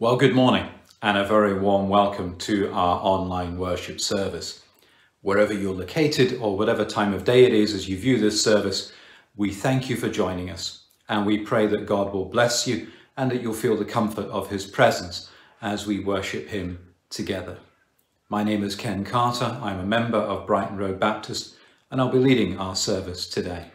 Well, good morning and a very warm welcome to our online worship service. Wherever you're located or whatever time of day it is as you view this service, we thank you for joining us and we pray that God will bless you and that you'll feel the comfort of his presence as we worship him together. My name is Ken Carter. I'm a member of Brighton Road Baptist and I'll be leading our service today.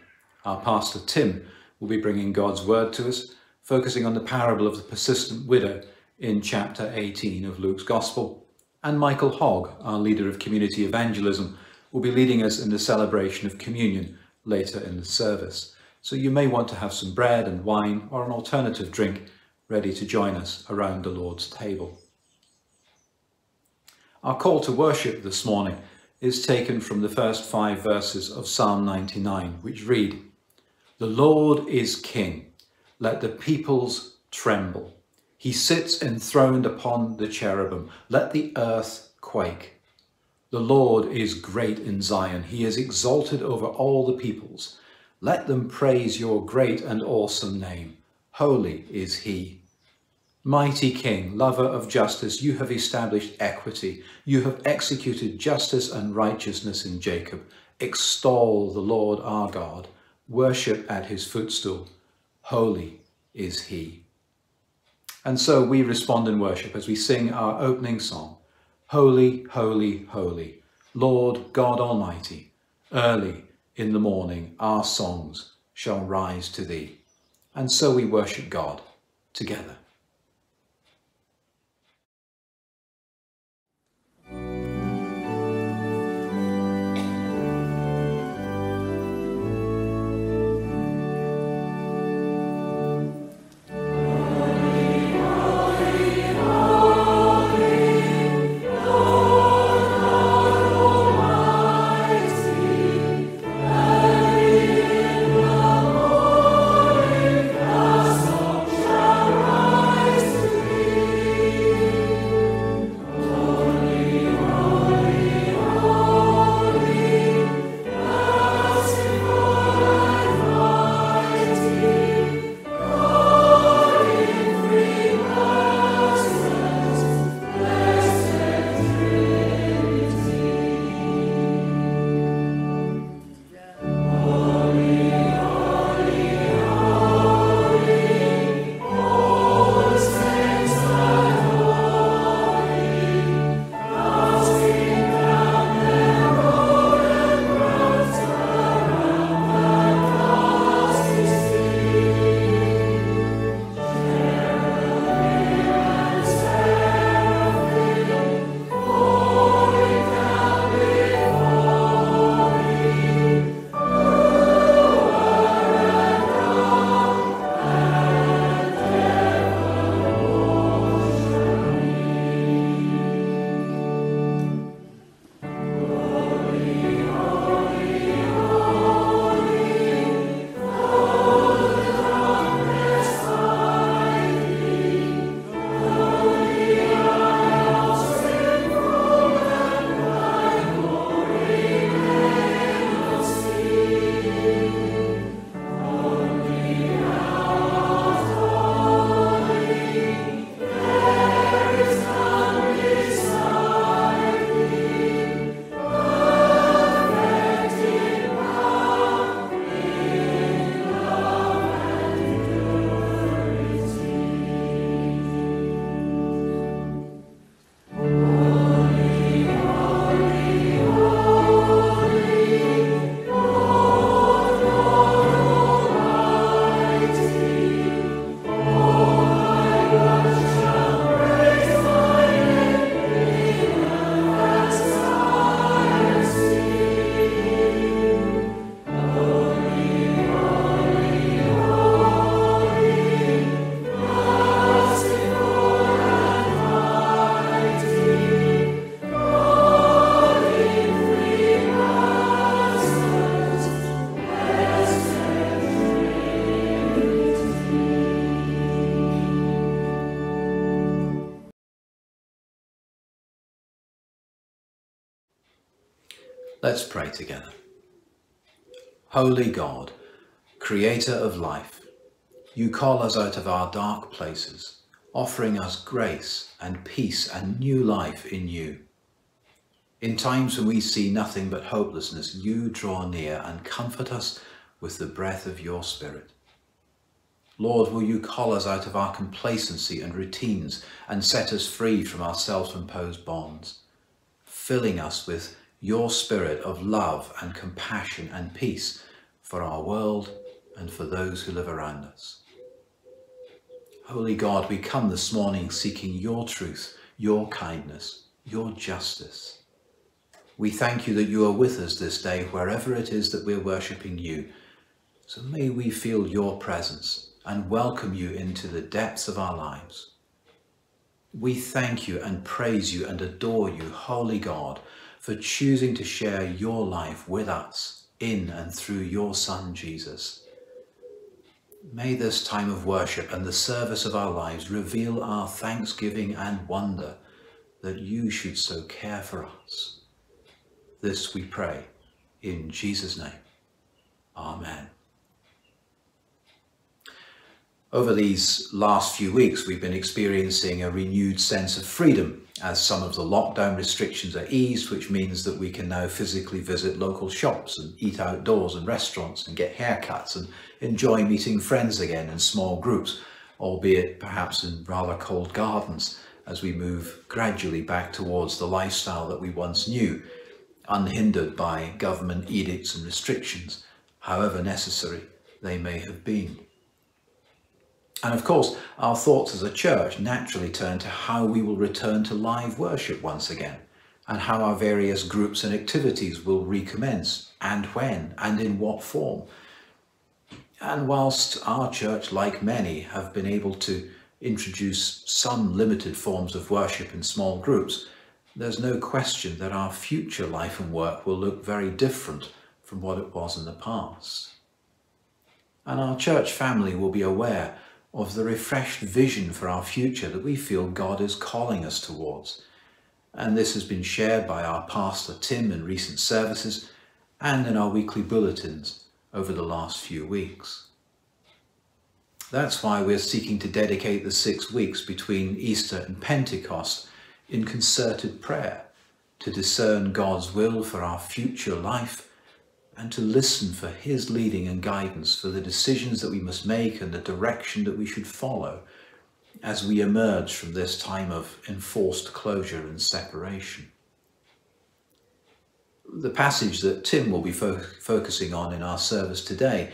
Our pastor Tim will be bringing God's word to us, focusing on the parable of the persistent widow in chapter 18 of Luke's Gospel. And Michael Hogg, our leader of community evangelism, will be leading us in the celebration of communion later in the service. So you may want to have some bread and wine or an alternative drink ready to join us around the Lord's table. Our call to worship this morning is taken from the first five verses of Psalm 99, which read, The Lord is King, let the peoples tremble. He sits enthroned upon the cherubim. Let the earth quake. The Lord is great in Zion. He is exalted over all the peoples. Let them praise your great and awesome name. Holy is he. Mighty King, lover of justice, you have established equity. You have executed justice and righteousness in Jacob. Extol the Lord our God. Worship at his footstool. Holy is he. And so we respond in worship as we sing our opening song, Holy, Holy, Holy, Lord God Almighty, early in the morning our songs shall rise to thee. And so we worship God together. Let's pray together. Holy God, creator of life, you call us out of our dark places, offering us grace and peace and new life in you. In times when we see nothing but hopelessness, you draw near and comfort us with the breath of your Spirit. Lord, will you call us out of our complacency and routines and set us free from our self-imposed bonds, filling us with your spirit of love and compassion and peace for our world and for those who live around us. Holy God, we come this morning seeking your truth, your kindness, your justice. We thank you that you are with us this day, wherever it is that we're worshipping you. So may we feel your presence and welcome you into the depths of our lives. We thank you and praise you and adore you, Holy God, for choosing to share your life with us in and through your Son, Jesus. May this time of worship and the service of our lives reveal our thanksgiving and wonder that you should so care for us. This we pray in Jesus' name. Amen. Over these last few weeks, we've been experiencing a renewed sense of freedom as some of the lockdown restrictions are eased, which means that we can now physically visit local shops and eat outdoors and restaurants and get haircuts and enjoy meeting friends again in small groups, albeit perhaps in rather cold gardens as we move gradually back towards the lifestyle that we once knew, unhindered by government edicts and restrictions, however necessary they may have been. And of course, our thoughts as a church naturally turn to how we will return to live worship once again, and how our various groups and activities will recommence, and when, and in what form. And whilst our church, like many, have been able to introduce some limited forms of worship in small groups, there's no question that our future life and work will look very different from what it was in the past. And our church family will be aware of the refreshed vision for our future that we feel God is calling us towards. And this has been shared by our pastor Tim in recent services and in our weekly bulletins over the last few weeks. That's why we're seeking to dedicate the six weeks between Easter and Pentecost in concerted prayer to discern God's will for our future life and to listen for his leading and guidance for the decisions that we must make and the direction that we should follow as we emerge from this time of enforced closure and separation. The passage that Tim will be fo focusing on in our service today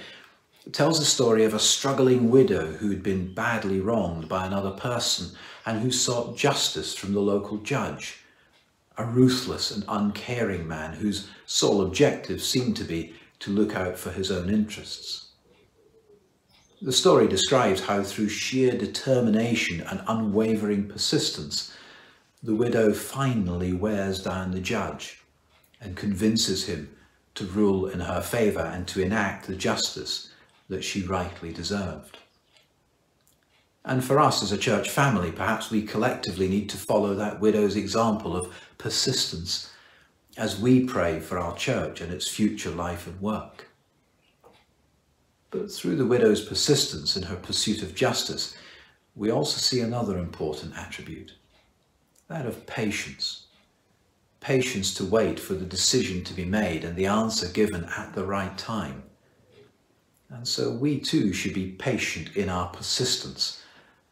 tells the story of a struggling widow who'd been badly wronged by another person and who sought justice from the local judge a ruthless and uncaring man whose sole objective seemed to be to look out for his own interests. The story describes how through sheer determination and unwavering persistence, the widow finally wears down the judge and convinces him to rule in her favour and to enact the justice that she rightly deserved. And for us as a church family, perhaps we collectively need to follow that widow's example of persistence as we pray for our church and its future life and work. But through the widow's persistence in her pursuit of justice, we also see another important attribute, that of patience. Patience to wait for the decision to be made and the answer given at the right time. And so we too should be patient in our persistence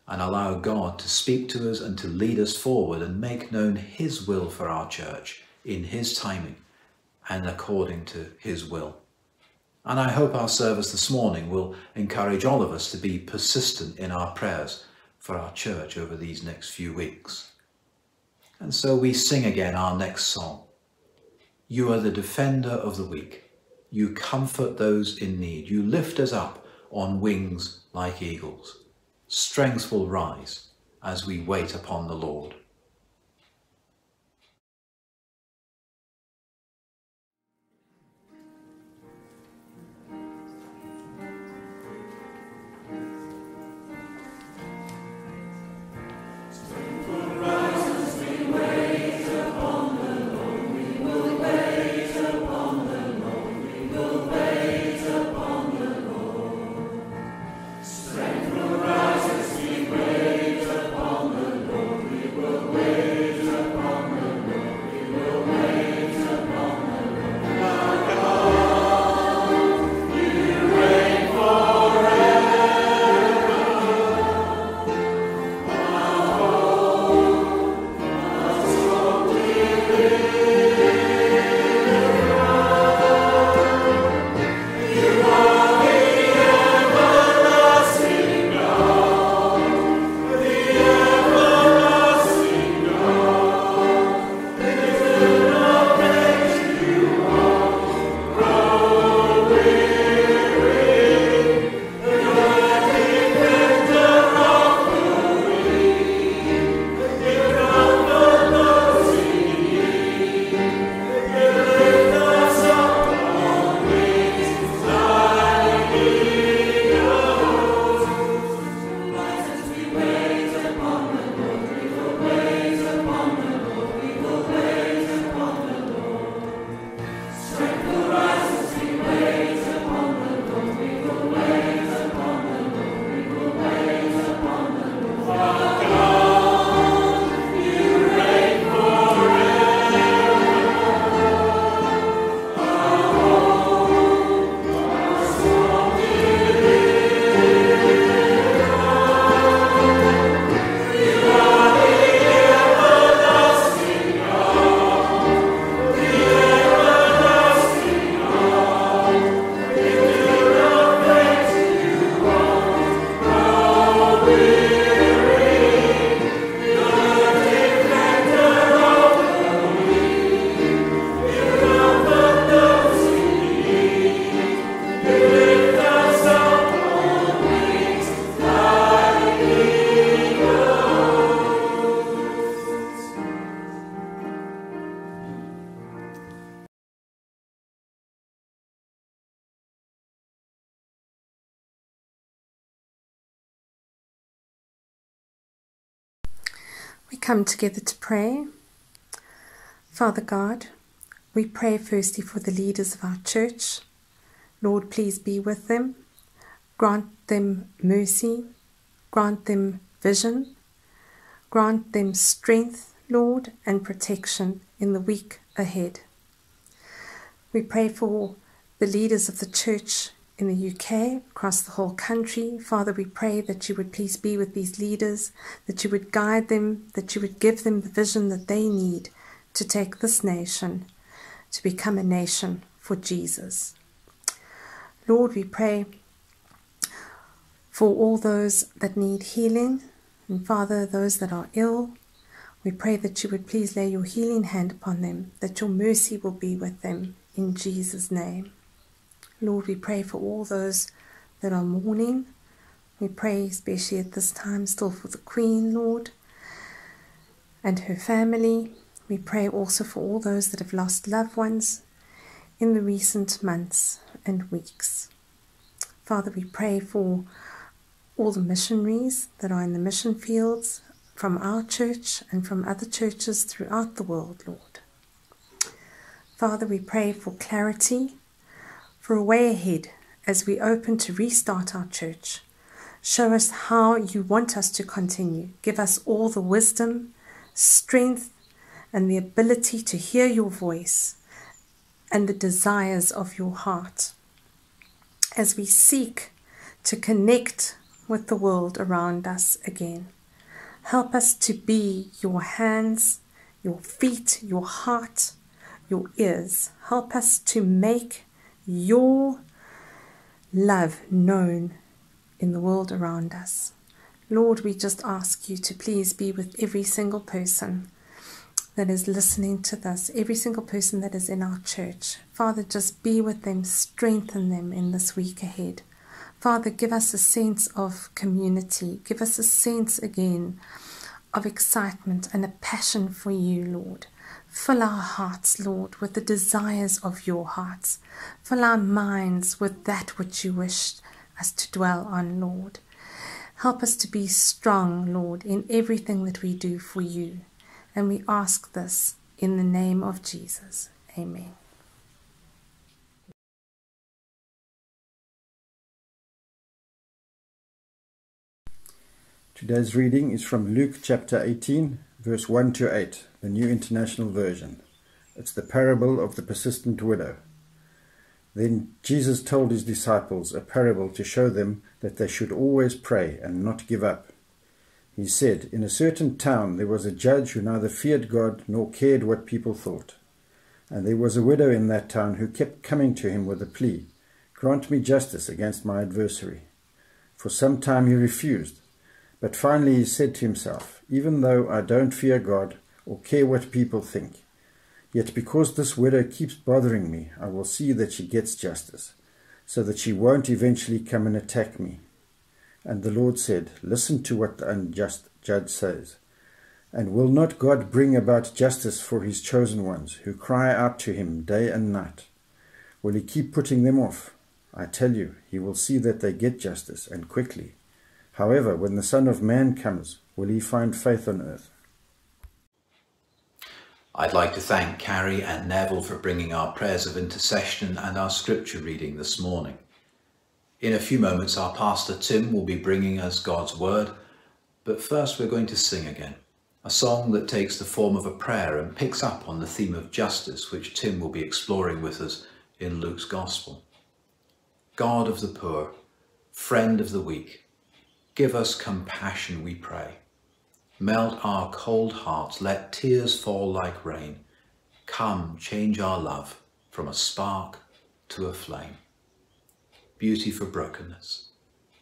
and allow God to speak to us and to lead us forward and make known his will for our church in his timing and according to his will. And I hope our service this morning will encourage all of us to be persistent in our prayers for our church over these next few weeks. And so we sing again our next song. You are the defender of the weak. You comfort those in need. You lift us up on wings like eagles strength will rise as we wait upon the Lord. We come together to pray. Father God, we pray firstly for the leaders of our church. Lord, please be with them. Grant them mercy. Grant them vision. Grant them strength, Lord, and protection in the week ahead. We pray for the leaders of the church in the UK, across the whole country. Father, we pray that you would please be with these leaders, that you would guide them, that you would give them the vision that they need to take this nation to become a nation for Jesus. Lord, we pray for all those that need healing, and Father, those that are ill. We pray that you would please lay your healing hand upon them, that your mercy will be with them in Jesus' name. Lord, we pray for all those that are mourning. We pray, especially at this time, still for the Queen, Lord, and her family. We pray also for all those that have lost loved ones in the recent months and weeks. Father, we pray for all the missionaries that are in the mission fields from our church and from other churches throughout the world, Lord. Father, we pray for clarity for way ahead as we open to restart our church. Show us how you want us to continue. Give us all the wisdom, strength, and the ability to hear your voice and the desires of your heart. As we seek to connect with the world around us again, help us to be your hands, your feet, your heart, your ears. Help us to make your love known in the world around us. Lord, we just ask you to please be with every single person that is listening to this, every single person that is in our church. Father, just be with them, strengthen them in this week ahead. Father, give us a sense of community, give us a sense again of excitement and a passion for you, Lord. Fill our hearts, Lord, with the desires of your hearts. Fill our minds with that which you wish us to dwell on, Lord. Help us to be strong, Lord, in everything that we do for you. And we ask this in the name of Jesus. Amen. Today's reading is from Luke chapter 18, verse 1 to 8, the New International Version. It's the parable of the persistent widow. Then Jesus told his disciples a parable to show them that they should always pray and not give up. He said, In a certain town there was a judge who neither feared God nor cared what people thought. And there was a widow in that town who kept coming to him with a plea, Grant me justice against my adversary. For some time he refused. But finally he said to himself, Even though I don't fear God or care what people think, yet because this widow keeps bothering me, I will see that she gets justice, so that she won't eventually come and attack me. And the Lord said, Listen to what the unjust judge says. And will not God bring about justice for his chosen ones, who cry out to him day and night? Will he keep putting them off? I tell you, he will see that they get justice, and quickly. However, when the Son of Man comes, will he find faith on earth? I'd like to thank Carrie and Neville for bringing our prayers of intercession and our scripture reading this morning. In a few moments, our pastor Tim will be bringing us God's word, but first we're going to sing again, a song that takes the form of a prayer and picks up on the theme of justice, which Tim will be exploring with us in Luke's Gospel. God of the poor, friend of the weak, Give us compassion, we pray. Melt our cold hearts, let tears fall like rain. Come, change our love from a spark to a flame. Beauty for brokenness.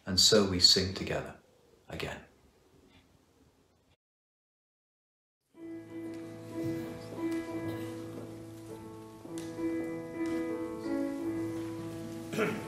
And so we sing together again.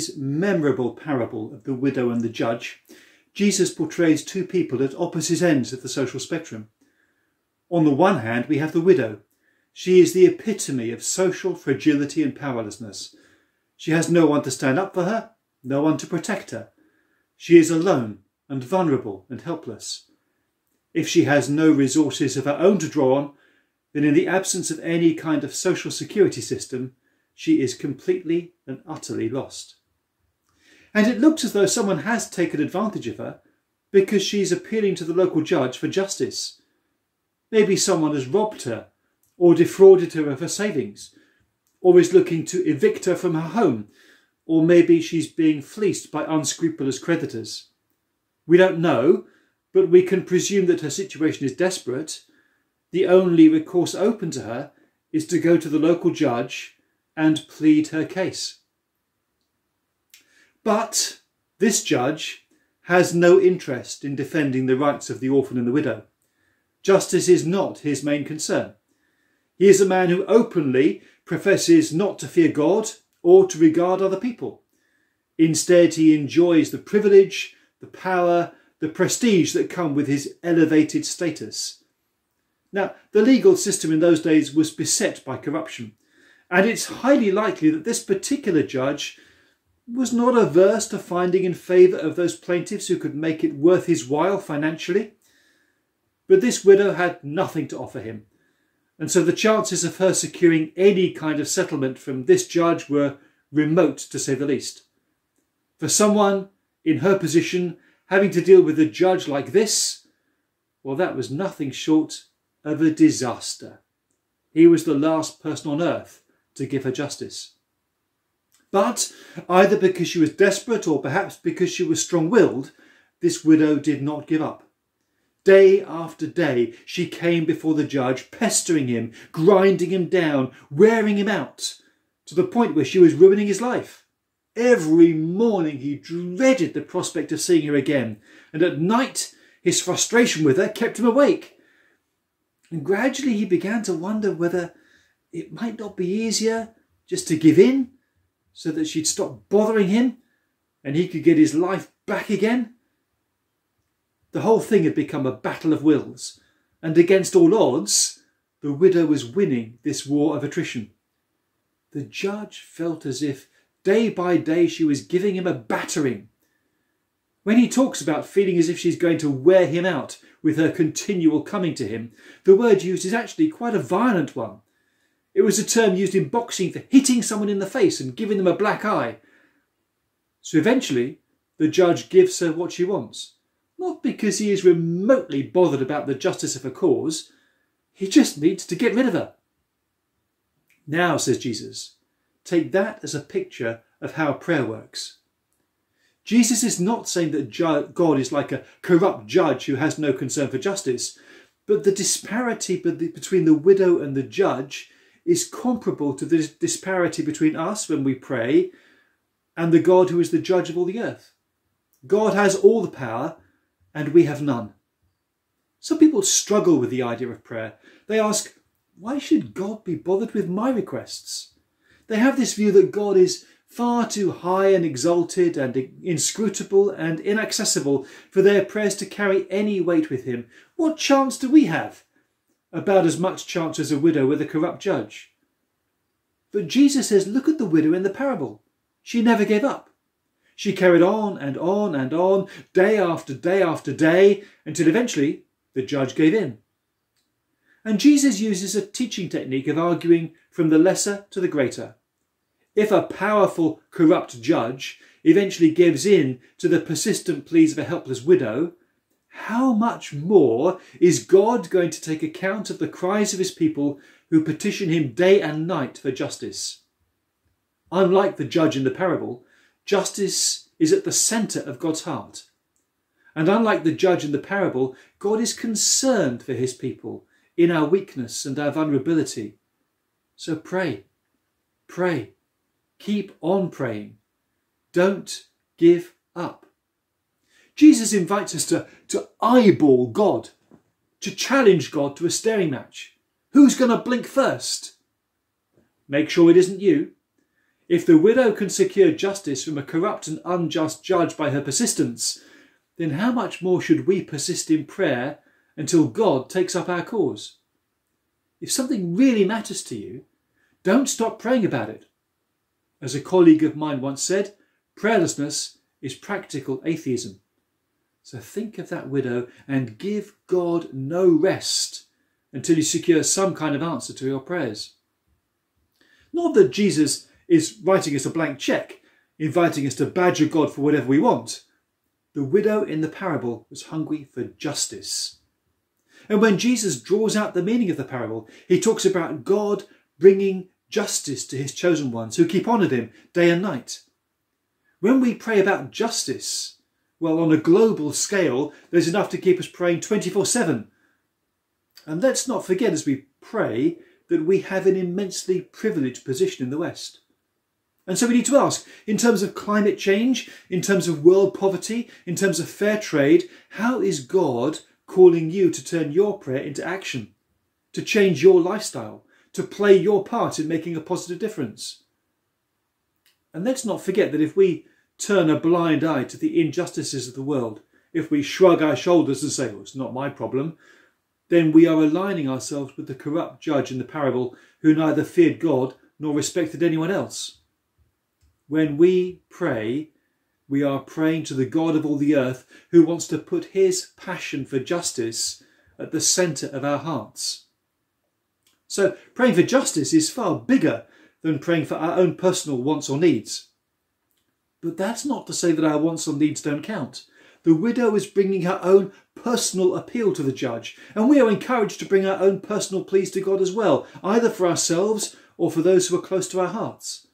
his memorable parable of the widow and the judge, Jesus portrays two people at opposite ends of the social spectrum. On the one hand, we have the widow. She is the epitome of social fragility and powerlessness. She has no one to stand up for her, no one to protect her. She is alone and vulnerable and helpless. If she has no resources of her own to draw on, then in the absence of any kind of social security system, she is completely and utterly lost. And it looks as though someone has taken advantage of her because she's appealing to the local judge for justice. Maybe someone has robbed her or defrauded her of her savings or is looking to evict her from her home or maybe she's being fleeced by unscrupulous creditors. We don't know, but we can presume that her situation is desperate. The only recourse open to her is to go to the local judge and plead her case. But this judge has no interest in defending the rights of the orphan and the widow. Justice is not his main concern. He is a man who openly professes not to fear God or to regard other people. Instead, he enjoys the privilege, the power, the prestige that come with his elevated status. Now, the legal system in those days was beset by corruption, and it's highly likely that this particular judge was not averse to finding in favour of those plaintiffs who could make it worth his while financially. But this widow had nothing to offer him, and so the chances of her securing any kind of settlement from this judge were remote to say the least. For someone in her position having to deal with a judge like this, well, that was nothing short of a disaster. He was the last person on earth to give her justice. But either because she was desperate or perhaps because she was strong willed, this widow did not give up. Day after day, she came before the judge, pestering him, grinding him down, wearing him out, to the point where she was ruining his life. Every morning he dreaded the prospect of seeing her again, and at night his frustration with her kept him awake. And gradually he began to wonder whether it might not be easier just to give in so that she'd stop bothering him and he could get his life back again. The whole thing had become a battle of wills, and against all odds, the widow was winning this war of attrition. The judge felt as if day by day she was giving him a battering. When he talks about feeling as if she's going to wear him out with her continual coming to him, the word used is actually quite a violent one. It was a term used in boxing for hitting someone in the face and giving them a black eye. So eventually, the judge gives her what she wants. Not because he is remotely bothered about the justice of her cause, he just needs to get rid of her. Now, says Jesus, take that as a picture of how prayer works. Jesus is not saying that God is like a corrupt judge who has no concern for justice, but the disparity between the widow and the judge is comparable to the disparity between us when we pray and the God who is the judge of all the earth. God has all the power and we have none. Some people struggle with the idea of prayer. They ask, why should God be bothered with my requests? They have this view that God is far too high and exalted and inscrutable and inaccessible for their prayers to carry any weight with him. What chance do we have? About as much chance as a widow with a corrupt judge. But Jesus says, look at the widow in the parable. She never gave up. She carried on and on and on, day after day after day, until eventually the judge gave in. And Jesus uses a teaching technique of arguing from the lesser to the greater. If a powerful, corrupt judge eventually gives in to the persistent pleas of a helpless widow, how much more is God going to take account of the cries of his people who petition him day and night for justice? Unlike the judge in the parable, justice is at the centre of God's heart. And unlike the judge in the parable, God is concerned for his people in our weakness and our vulnerability. So pray, pray, Keep on praying. Don't give up. Jesus invites us to, to eyeball God, to challenge God to a staring match. Who's going to blink first? Make sure it isn't you. If the widow can secure justice from a corrupt and unjust judge by her persistence, then how much more should we persist in prayer until God takes up our cause? If something really matters to you, don't stop praying about it. As a colleague of mine once said, prayerlessness is practical atheism. So think of that widow and give God no rest until you secure some kind of answer to your prayers. Not that Jesus is writing us a blank cheque, inviting us to badger God for whatever we want. The widow in the parable was hungry for justice. And when Jesus draws out the meaning of the parable, he talks about God bringing justice to his chosen ones who keep on at him day and night. When we pray about justice, well, on a global scale, there's enough to keep us praying 24 7. And let's not forget as we pray that we have an immensely privileged position in the West. And so we need to ask, in terms of climate change, in terms of world poverty, in terms of fair trade, how is God calling you to turn your prayer into action, to change your lifestyle, to play your part in making a positive difference? And let's not forget that if we turn a blind eye to the injustices of the world, if we shrug our shoulders and say, well, it's not my problem, then we are aligning ourselves with the corrupt judge in the parable who neither feared God nor respected anyone else. When we pray, we are praying to the God of all the earth who wants to put his passion for justice at the centre of our hearts. So, praying for justice is far bigger than praying for our own personal wants or needs. But that's not to say that our wants or needs don't count. The widow is bringing her own personal appeal to the judge, and we are encouraged to bring our own personal pleas to God as well, either for ourselves or for those who are close to our hearts.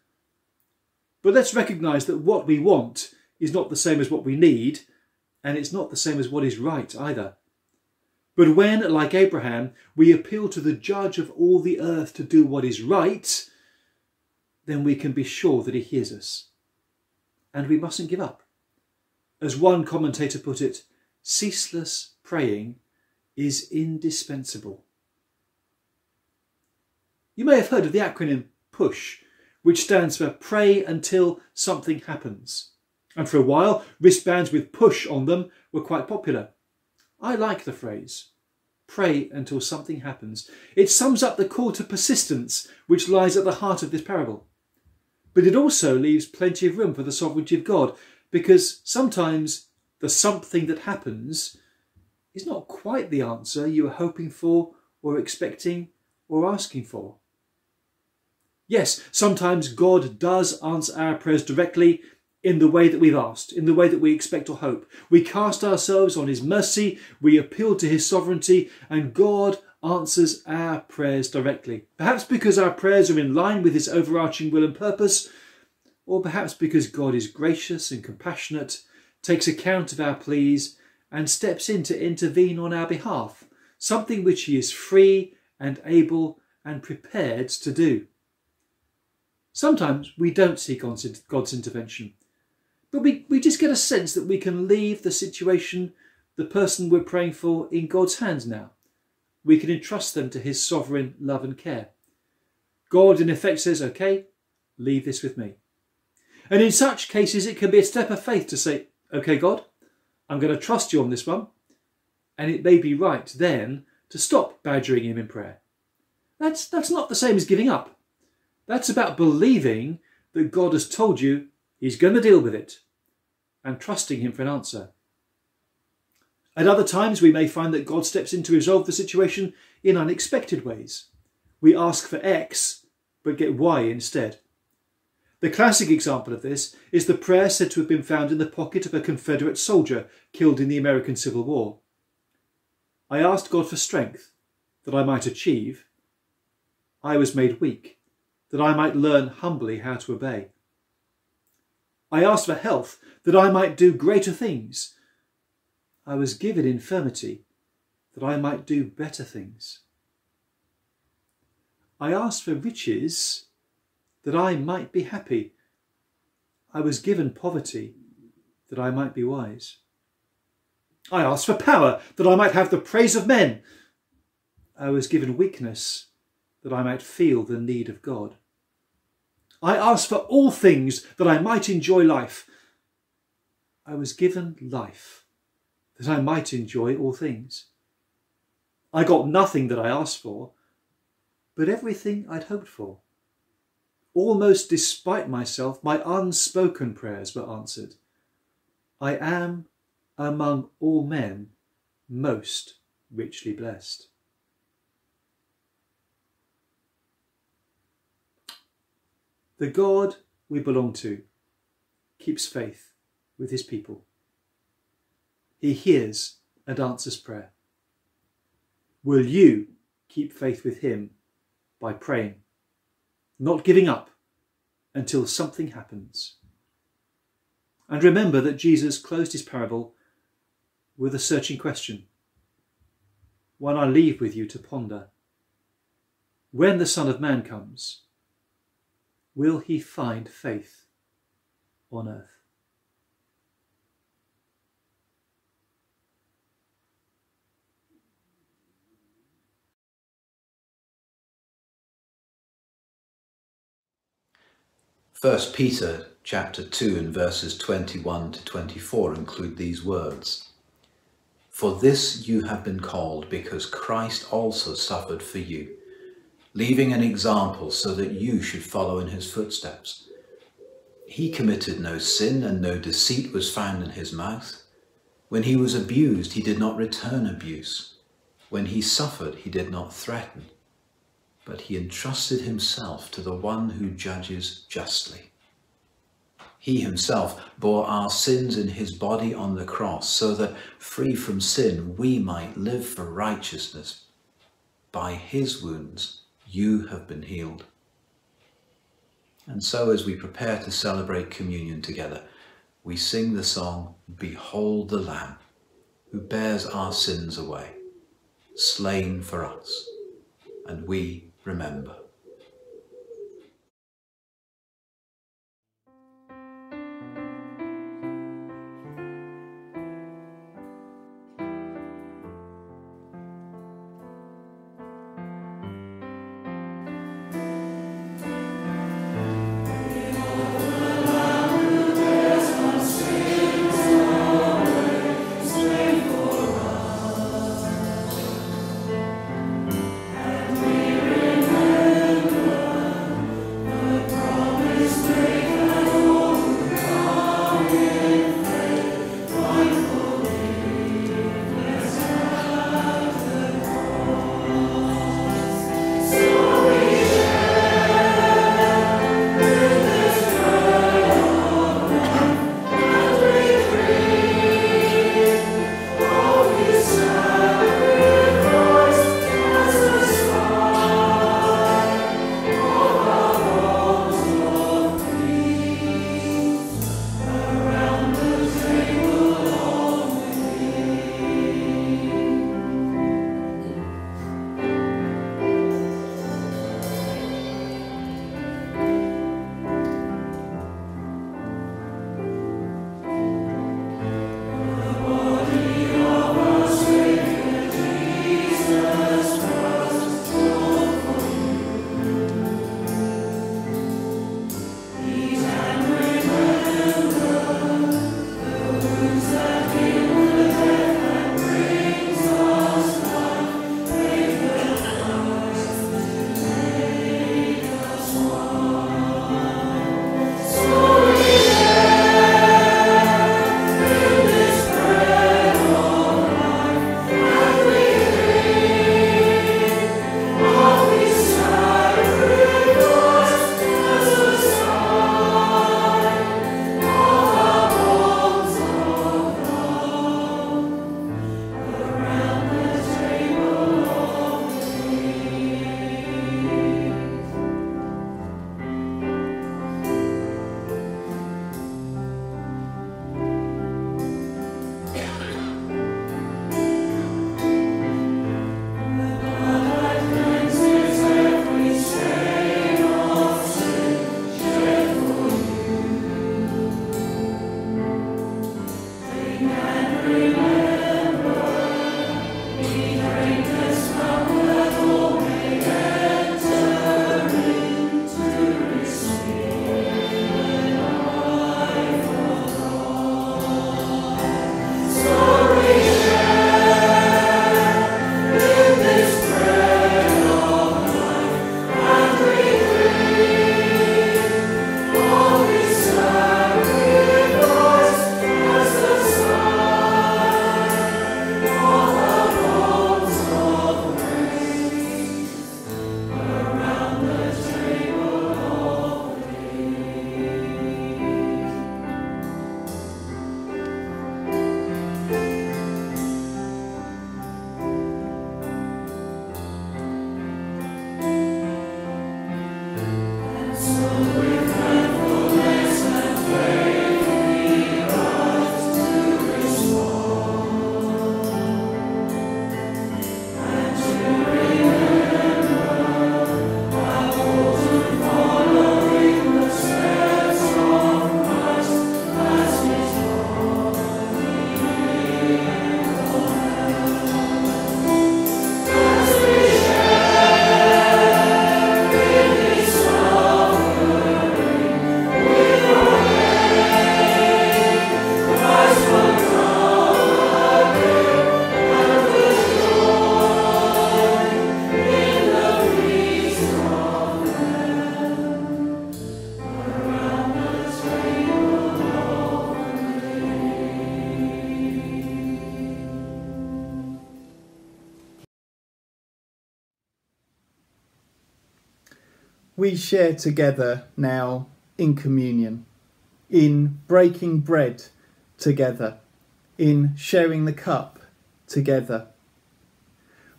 But let's recognise that what we want is not the same as what we need, and it's not the same as what is right either. But when, like Abraham, we appeal to the judge of all the earth to do what is right, then we can be sure that he hears us. And we mustn't give up. As one commentator put it, ceaseless praying is indispensable. You may have heard of the acronym PUSH, which stands for Pray Until Something Happens. And for a while, wristbands with push on them were quite popular. I like the phrase, pray until something happens. It sums up the call to persistence which lies at the heart of this parable. But it also leaves plenty of room for the sovereignty of God, because sometimes the something that happens is not quite the answer you were hoping for or expecting or asking for. Yes, sometimes God does answer our prayers directly in the way that we've asked, in the way that we expect or hope. We cast ourselves on His mercy, we appeal to His sovereignty, and God answers our prayers directly. Perhaps because our prayers are in line with His overarching will and purpose, or perhaps because God is gracious and compassionate, takes account of our pleas, and steps in to intervene on our behalf, something which He is free and able and prepared to do. Sometimes we don't see God's intervention, but we, we just get a sense that we can leave the situation, the person we're praying for, in God's hands now. We can entrust them to His sovereign love and care. God, in effect, says, OK, leave this with me. And in such cases, it can be a step of faith to say, OK, God, I'm going to trust you on this one. And it may be right then to stop badgering Him in prayer. That's, that's not the same as giving up. That's about believing that God has told you He's going to deal with it and trusting Him for an answer. At other times, we may find that God steps in to resolve the situation in unexpected ways. We ask for X, but get Y instead. The classic example of this is the prayer said to have been found in the pocket of a Confederate soldier killed in the American Civil War. I asked God for strength, that I might achieve. I was made weak that I might learn humbly how to obey. I asked for health, that I might do greater things. I was given infirmity, that I might do better things. I asked for riches, that I might be happy. I was given poverty, that I might be wise. I asked for power, that I might have the praise of men. I was given weakness, that I might feel the need of God. I asked for all things that I might enjoy life. I was given life that I might enjoy all things. I got nothing that I asked for, but everything I'd hoped for. Almost despite myself, my unspoken prayers were answered. I am among all men most richly blessed. The God we belong to keeps faith with his people. He hears and answers prayer. Will you keep faith with him by praying, not giving up until something happens? And remember that Jesus closed his parable with a searching question, one I leave with you to ponder. When the Son of Man comes, will he find faith on earth? First Peter chapter 2 and verses 21 to 24 include these words. For this you have been called because Christ also suffered for you, leaving an example so that you should follow in his footsteps. He committed no sin and no deceit was found in his mouth. When he was abused, he did not return abuse. When he suffered, he did not threaten but he entrusted himself to the one who judges justly. He himself bore our sins in his body on the cross so that, free from sin, we might live for righteousness. By his wounds you have been healed. And so as we prepare to celebrate communion together, we sing the song, Behold the Lamb, who bears our sins away, slain for us, and we. Remember we share together now in communion, in breaking bread together, in sharing the cup together.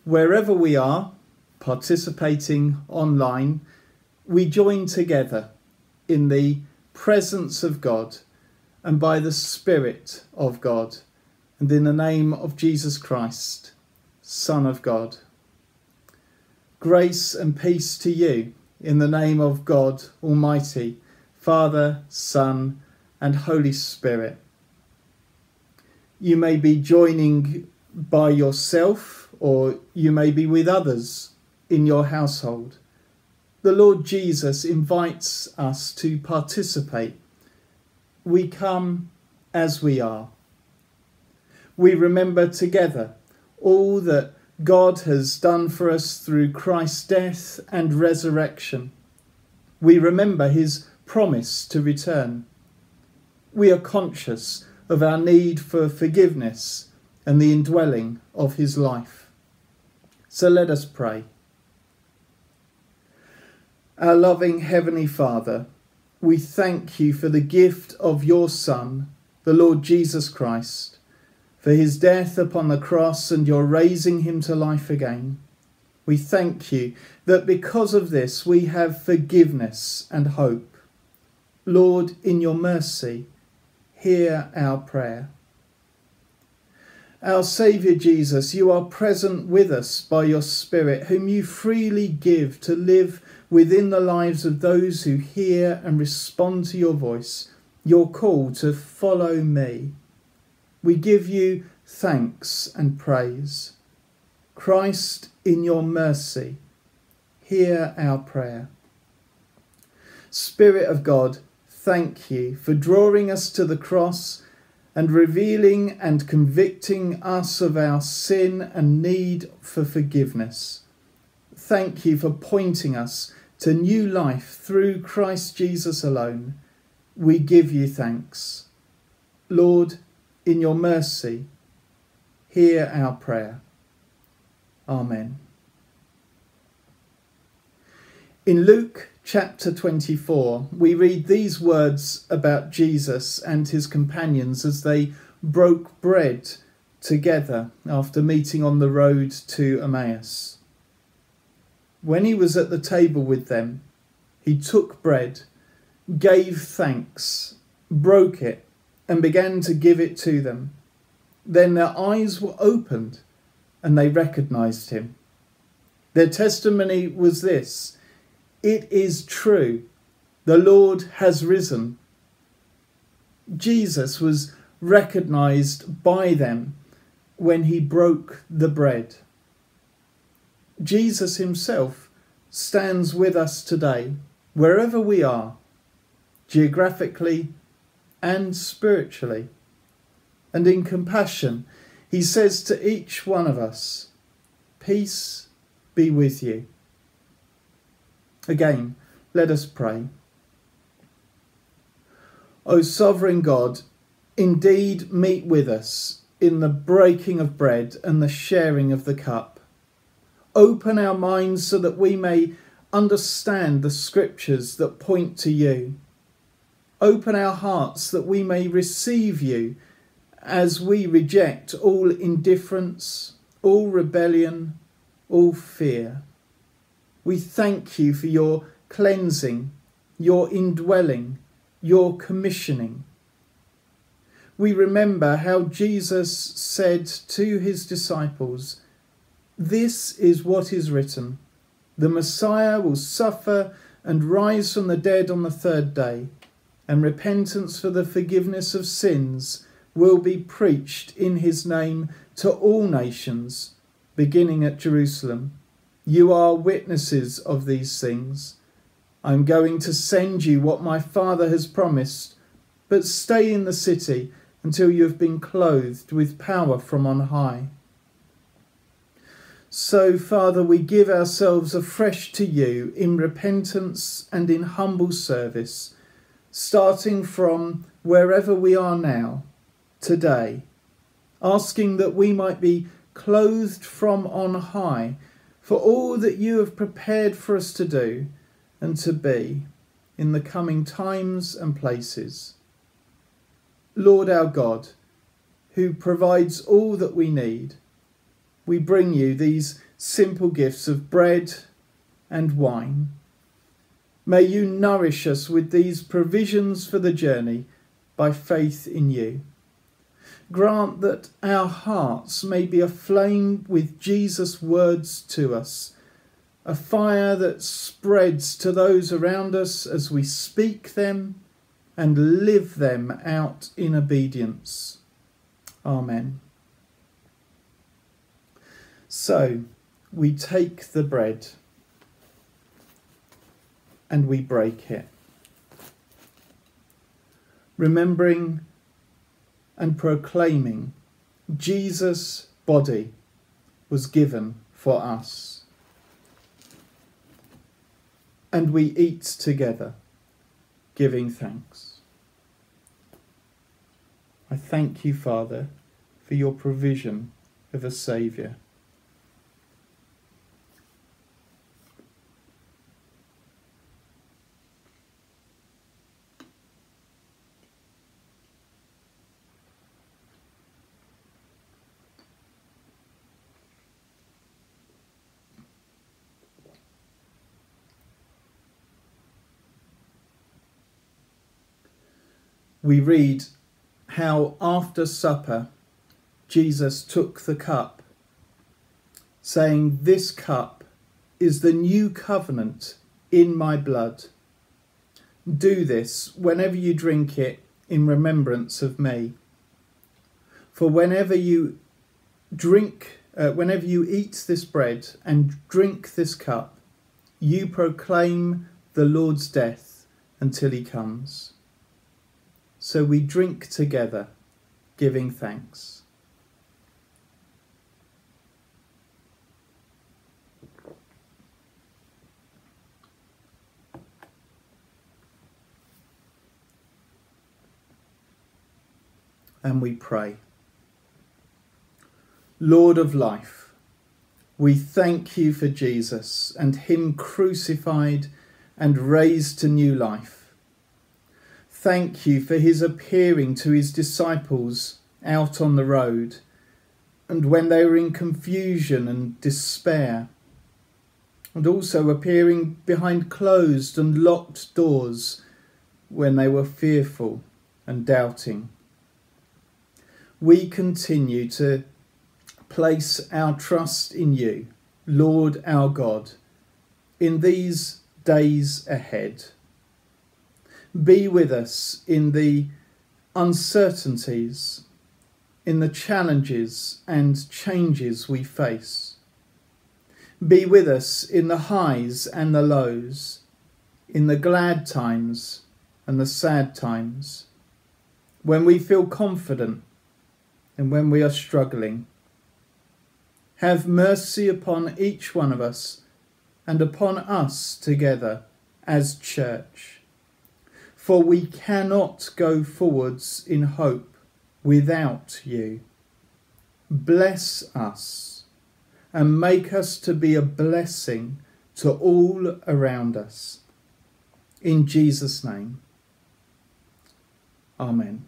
Wherever we are, participating online, we join together in the presence of God and by the Spirit of God and in the name of Jesus Christ, Son of God. Grace and peace to you in the name of God Almighty, Father, Son, and Holy Spirit. You may be joining by yourself or you may be with others in your household. The Lord Jesus invites us to participate. We come as we are. We remember together all that God has done for us through Christ's death and resurrection. We remember his promise to return. We are conscious of our need for forgiveness and the indwelling of his life. So let us pray. Our loving Heavenly Father, we thank you for the gift of your Son, the Lord Jesus Christ, for his death upon the cross and your raising him to life again. We thank you that because of this we have forgiveness and hope. Lord, in your mercy, hear our prayer. Our Saviour Jesus, you are present with us by your Spirit, whom you freely give to live within the lives of those who hear and respond to your voice, your call to follow me. We give you thanks and praise. Christ, in your mercy, hear our prayer. Spirit of God, thank you for drawing us to the cross and revealing and convicting us of our sin and need for forgiveness. Thank you for pointing us to new life through Christ Jesus alone. We give you thanks. Lord, in your mercy, hear our prayer. Amen. In Luke chapter 24, we read these words about Jesus and his companions as they broke bread together after meeting on the road to Emmaus. When he was at the table with them, he took bread, gave thanks, broke it, and began to give it to them. Then their eyes were opened and they recognized him. Their testimony was this it is true. The Lord has risen. Jesus was recognized by them when he broke the bread. Jesus himself stands with us today, wherever we are, geographically and spiritually. And in compassion, he says to each one of us, Peace be with you. Again, let us pray. O sovereign God, indeed meet with us in the breaking of bread and the sharing of the cup. Open our minds so that we may understand the scriptures that point to you. Open our hearts that we may receive you as we reject all indifference, all rebellion, all fear. We thank you for your cleansing, your indwelling, your commissioning. We remember how Jesus said to his disciples, This is what is written the Messiah will suffer and rise from the dead on the third day, and repentance for the forgiveness of sins will be preached in his name to all nations, beginning at Jerusalem. You are witnesses of these things. I'm going to send you what my Father has promised, but stay in the city until you have been clothed with power from on high. So, Father, we give ourselves afresh to you in repentance and in humble service, starting from wherever we are now, today, asking that we might be clothed from on high for all that you have prepared for us to do, and to be in the coming times and places. Lord our God, who provides all that we need, we bring you these simple gifts of bread and wine. May you nourish us with these provisions for the journey by faith in you. Grant that our hearts may be aflame with Jesus' words to us, a fire that spreads to those around us as we speak them and live them out in obedience. Amen. So we take the bread and we break it, remembering and proclaiming Jesus' body was given for us. And we eat together, giving thanks. I thank you, Father, for your provision of a Saviour. We read how after supper Jesus took the cup, saying, This cup is the new covenant in my blood. Do this whenever you drink it in remembrance of me. For whenever you drink, uh, whenever you eat this bread and drink this cup, you proclaim the Lord's death until he comes. So we drink together, giving thanks. And we pray. Lord of life, we thank you for Jesus and him crucified and raised to new life thank you for his appearing to his disciples out on the road and when they were in confusion and despair, and also appearing behind closed and locked doors when they were fearful and doubting. We continue to place our trust in you, Lord our God, in these days ahead be with us in the uncertainties, in the challenges and changes we face. Be with us in the highs and the lows, in the glad times and the sad times, when we feel confident and when we are struggling. Have mercy upon each one of us and upon us together as church for we cannot go forwards in hope without you. Bless us and make us to be a blessing to all around us. In Jesus' name. Amen.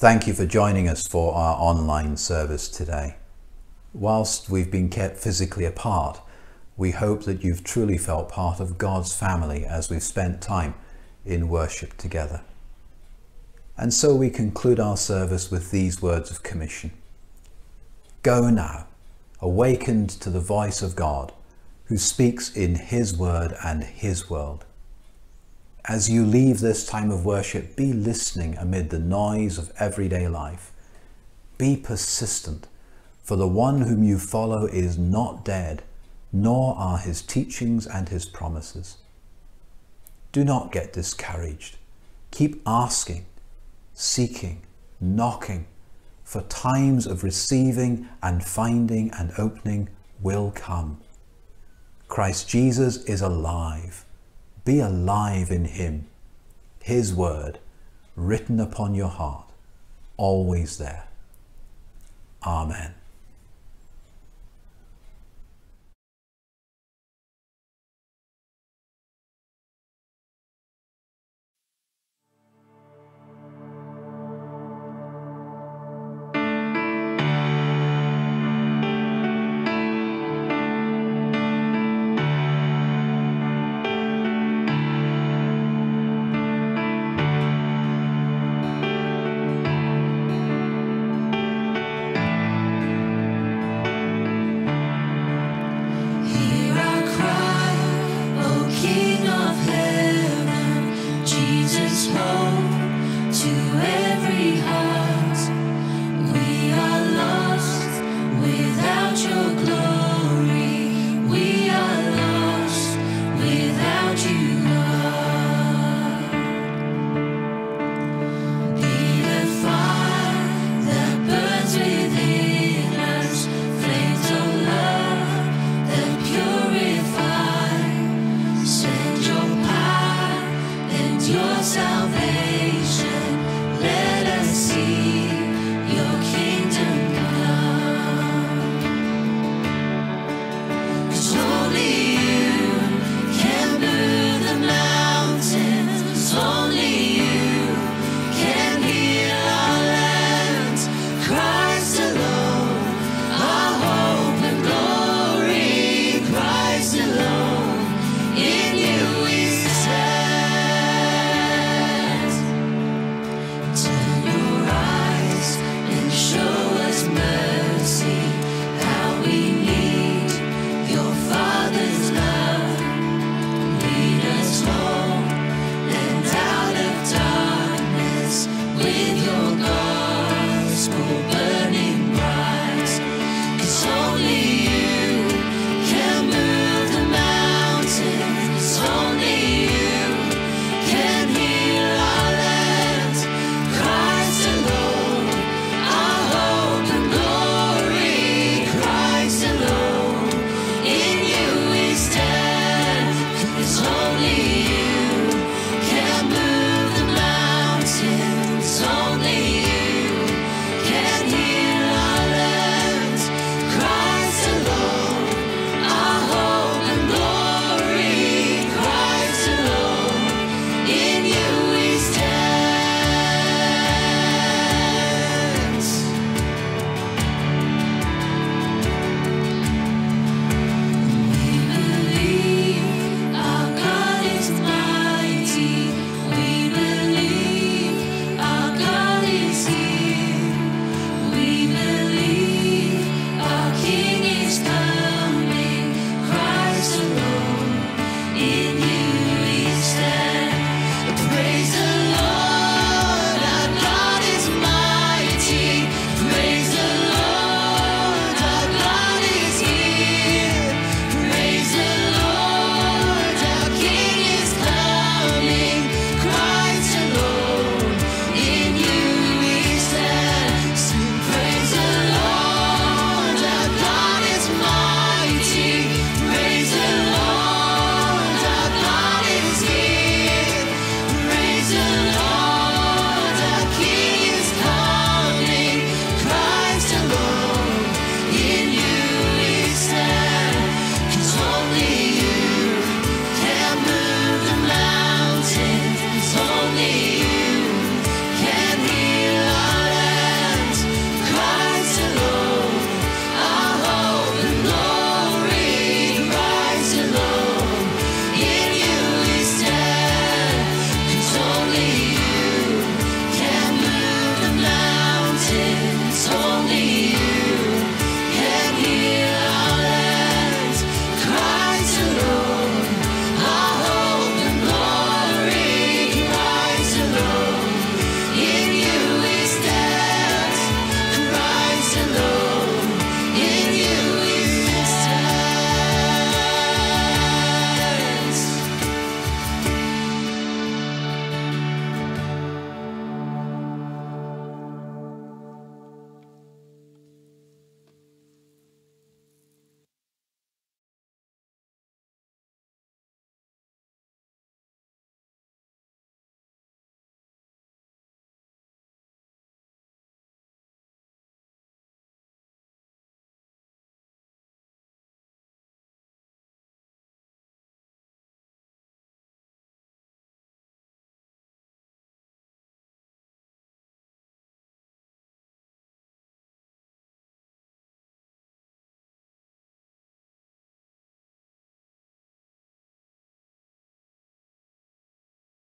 Thank you for joining us for our online service today. Whilst we've been kept physically apart, we hope that you've truly felt part of God's family as we've spent time in worship together. And so we conclude our service with these words of commission. Go now, awakened to the voice of God, who speaks in His word and His world. As you leave this time of worship, be listening amid the noise of everyday life. Be persistent, for the one whom you follow is not dead, nor are his teachings and his promises. Do not get discouraged. Keep asking, seeking, knocking, for times of receiving and finding and opening will come. Christ Jesus is alive be alive in Him, His word written upon your heart, always there. Amen.